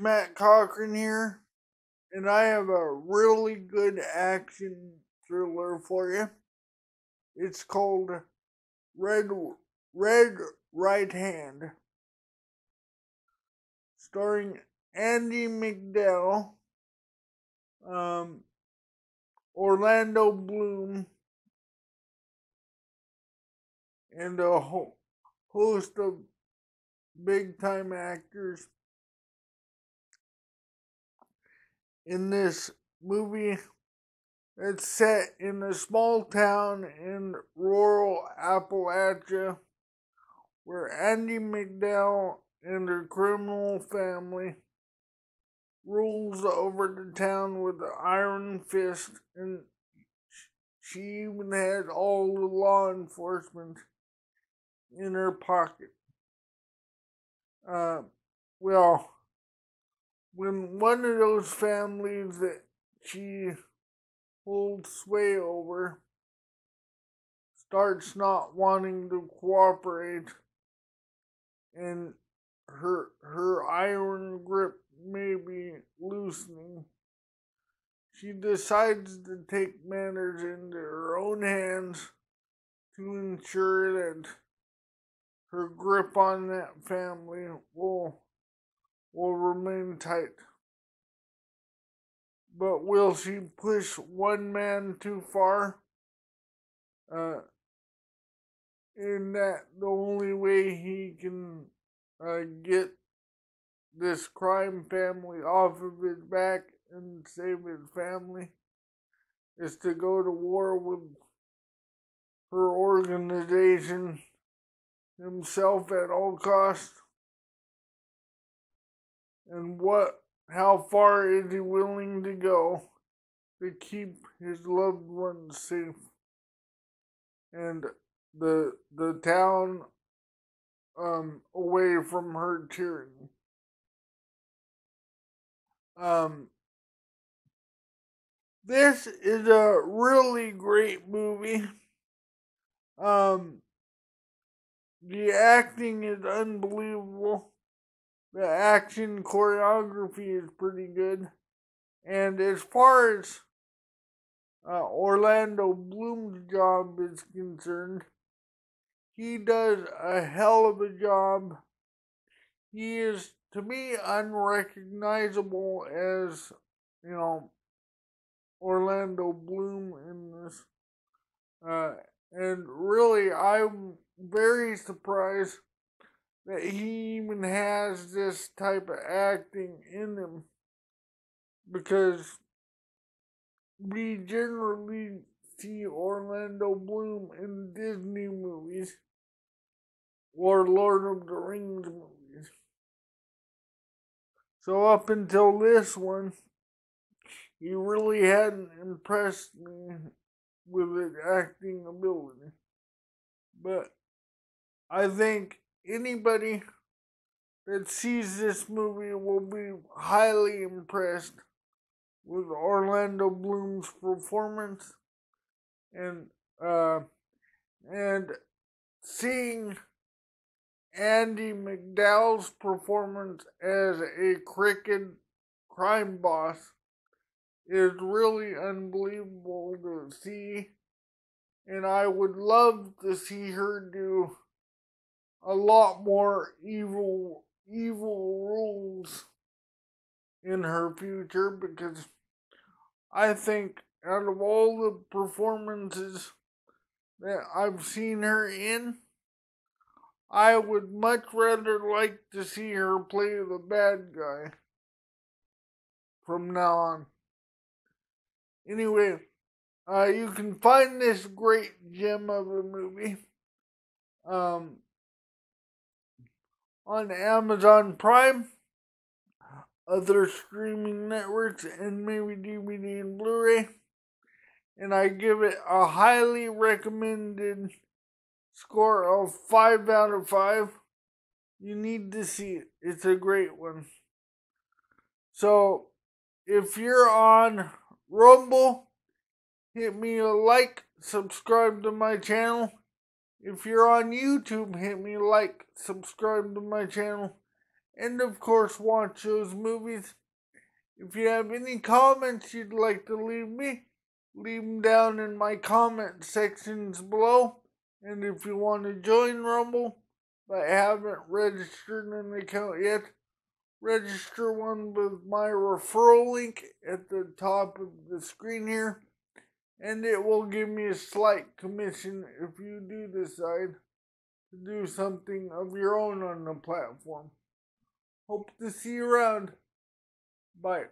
Matt Cochran here, and I have a really good action thriller for you. It's called Red Red Right Hand, starring Andie MacDowell, um, Orlando Bloom, and a ho- host of big time actors in this movie that's set in a small town in rural Appalachia where Andie MacDowell and her criminal family rules over the town with an iron fist and she even had all the law enforcement in her pocket. Uh, well, when one of those families that she holds sway over starts not wanting to cooperate and her her iron grip may be loosening she decides to take matters into her own hands to ensure that her grip on that family will will remain tight. But will she push one man too far? Uh, in that the only way he can uh, get this crime family off of his back and save his family is to go to war with her organization himself at all costs? And what how far is he willing to go to keep his loved ones safe and the the town um away from her tyranny? Um this is a really great movie. Um the acting is unbelievable. The action choreography is pretty good. And as far as uh, Orlando Bloom's job is concerned, he does a hell of a job. He is, to me, unrecognizable as, you know, Orlando Bloom in this. Uh, and really, I'm very surprised that he even has this type of acting in him because we generally see Orlando Bloom in Disney movies or Lord of the Rings movies. So up until this one, he really hadn't impressed me with his acting ability. But I think anybody that sees this movie will be highly impressed with Orlando Bloom's performance and uh and seeing Andie MacDowell's performance as a crooked crime boss is really unbelievable to see and I would love to see her do a lot more evil evil roles in her future because I think out of all the performances that I've seen her in, I would much rather like to see her play the bad guy from now on. Anyway, uh, you can find this great gem of a movie um, on Amazon Prime, other streaming networks, and maybe DVD and Blu ray. And I give it a highly recommended score of 5 out of 5. You need to see it, it's a great one. So, if you're on Rumble, hit me a like, subscribe to my channel. If you're on YouTube, hit me like, subscribe to my channel. and of course watch those movies. If you have any comments you'd like to leave me, leave them down in my comment sections below. And if you want to join Rumble but haven't registered an account yet, register one with my referral link at the top of the screen here. And it will give me a slight commission if you do decide to do something of your own on the platform. Hope to see you around. Bye.